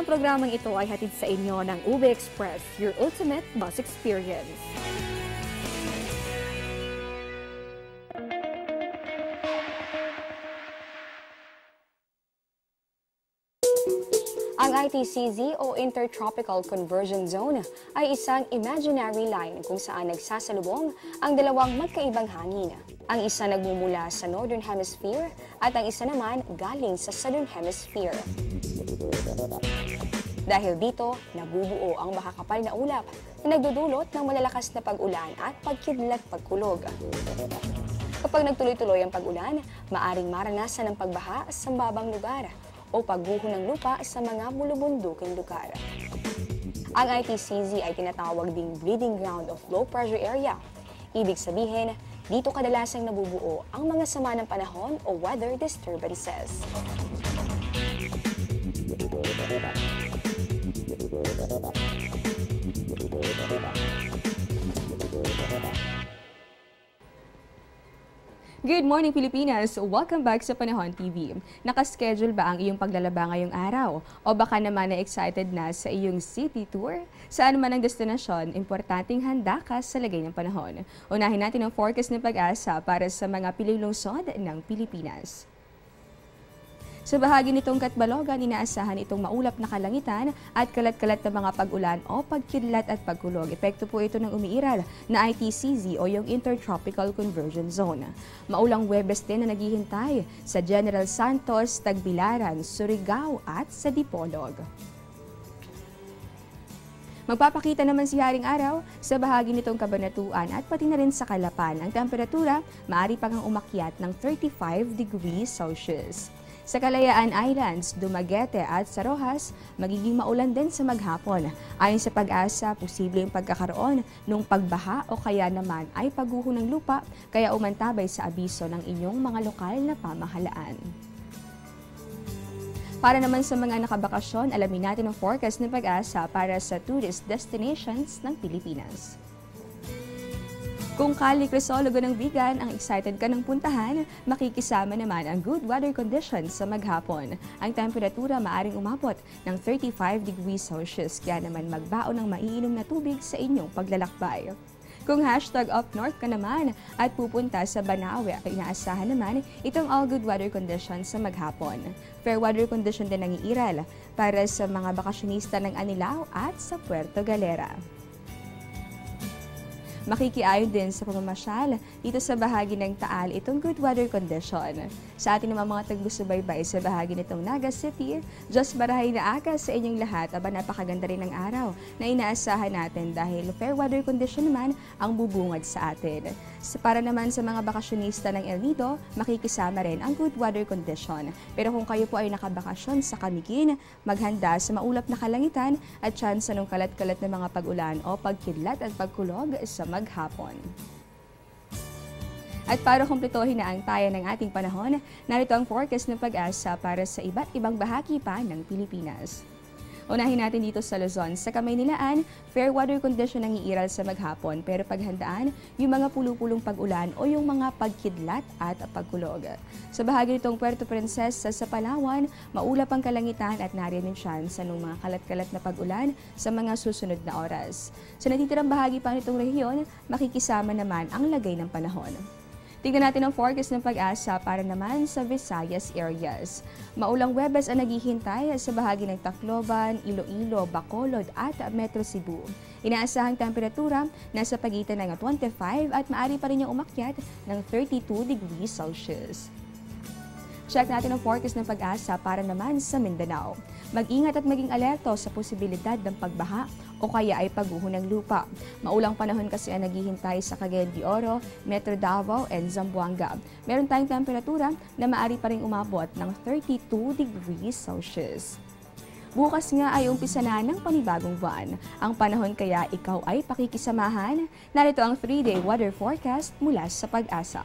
Ang programang ito ay hatid sa inyo ng UB Express, your ultimate bus experience. Ang ITCZ o Intertropical Conversion Zone ay isang imaginary line kung saan nagsasalubong ang dalawang magkaibang hangin. Ang isa nagmumula sa Northern Hemisphere at ang isa naman galing sa Southern Hemisphere. Dahil dito, nabubuo ang makakapal na ulap na nagdudulot ng malalakas na pag-ulan at pagkidlat pagkulog. Kapag nagtuloy-tuloy ang pag-ulan, maaring maranasan ng pagbaha sa mababang lugar o pagguho ng lupa sa mga bulubunduking lugar. Ang ITCZ ay tinatawag ding breeding ground of low pressure area. Ibig sabihin, dito kadalasang nabubuo ang mga sama ng panahon o weather disturbances. Good morning Pilipinas! Welcome back sa Panahon TV. Nakaschedule ba ang iyong paglalaba ngayong araw? O baka naman na excited na sa iyong city tour? Saan man ang destinasyon, importanteng handa ka sa lagay ng panahon. Unahin natin ang forecast ng pag-asa para sa mga pililungsod ng Pilipinas. Sa bahagi nitong Katbalogan, inaasahan itong maulap na kalangitan at kalat-kalat na mga pag-ulan o pagkidlat at pagkulog. Epekto po ito ng umiiral na ITCZ o yung Intertropical Conversion Zone. Maulang Webes din na naghihintay sa General Santos, Tagbilaran, Surigao at sa Dipolog. Magpapakita naman si Haring Araw sa bahagi nitong kabanatuan at pati na rin sa Kalapan. Ang temperatura maaari pang umakyat ng 35 degrees Celsius. Sa Kalayaan Islands, Dumaguete at sa Rojas, magiging maulan din sa maghapon. Ayon sa pag-asa, posible yung pagkakaroon ng pagbaha o kaya naman ay pagguho ng lupa kaya umantabay sa abiso ng inyong mga lokal na pamahalaan. Para naman sa mga nakabakasyon, alamin natin ang forecast ng pag-asa para sa tourist destinations ng Pilipinas. Kung Kali Crisologo ng Bigan ang excited ka ng puntahan, makikisama naman ang good weather conditions sa maghapon. Ang temperatura maaring umabot ng 35 degrees Celsius kaya naman magbaon ng maiinom na tubig sa inyong paglalakbay. Kung hashtag up north ka naman at pupunta sa Banawe, inaasahan naman itong all good weather conditions sa maghapon. Fair weather condition din ang iiral para sa mga bakasyonista ng Anilao at sa Puerto Galera makikiayon din sa pamamasyal dito sa bahagi ng Taal itong good weather condition. Sa ating naman mga tagbusubaybay sa bahagi nitong Naga City, just barahay na aga sa inyong lahat aba napakaganda rin ng araw na inaasahan natin dahil fair weather condition naman ang bubungad sa atin. Para naman sa mga bakasyonista ng El Nido, makikisama rin ang good weather condition. Pero kung kayo po ay nakabakasyon sa Kamigin, maghanda sa maulap na kalangitan at tsansa ng kalat-kalat na mga pag-ulan o pagkidlat at pagkulog sa maghapon. At para kumpletohin na ang taya ng ating panahon, narito ang forecast ng pag-asa para sa iba't ibang bahagi pa ng Pilipinas. Unahin natin dito sa Luzon. Sa Kamaynilaan, fair weather condition ang iiral sa maghapon pero paghandaan yung mga pulupulong pag-ulan o yung mga pagkidlat at pagkulog. Sa bahagi nitong Puerto Princesa sa Palawan, maulap ang kalangitan at nariyan yung chance ng mga kalat-kalat na pag-ulan sa mga susunod na oras. Sa natitirang bahagi pa nitong rehiyon, makikisama naman ang lagay ng panahon. Tingnan natin ang forecast ng pag-asa para naman sa Visayas areas. Maulang Webes ang naghihintay sa bahagi ng Tacloban, Iloilo, Bacolod at Metro Cebu. Inaasahang temperatura nasa pagitan ng 25 at maaari pa rin yung umakyat ng 32 degrees Celsius. Check natin ang forecast ng pag-asa para naman sa Mindanao. Mag-ingat at maging alerto sa posibilidad ng pagbaha o kaya ay pagguho ng lupa. Maulang panahon kasi ang naghihintay sa Cagayan de Oro, Metro Davao, and Zamboanga. Meron tayong temperatura na maaari pa rin umabot ng 32 degrees Celsius. Bukas nga ay umpisa na ng panibagong buwan. Ang panahon kaya ikaw ay pakikisamahan. Narito ang 3-day weather forecast mula sa pag-asa.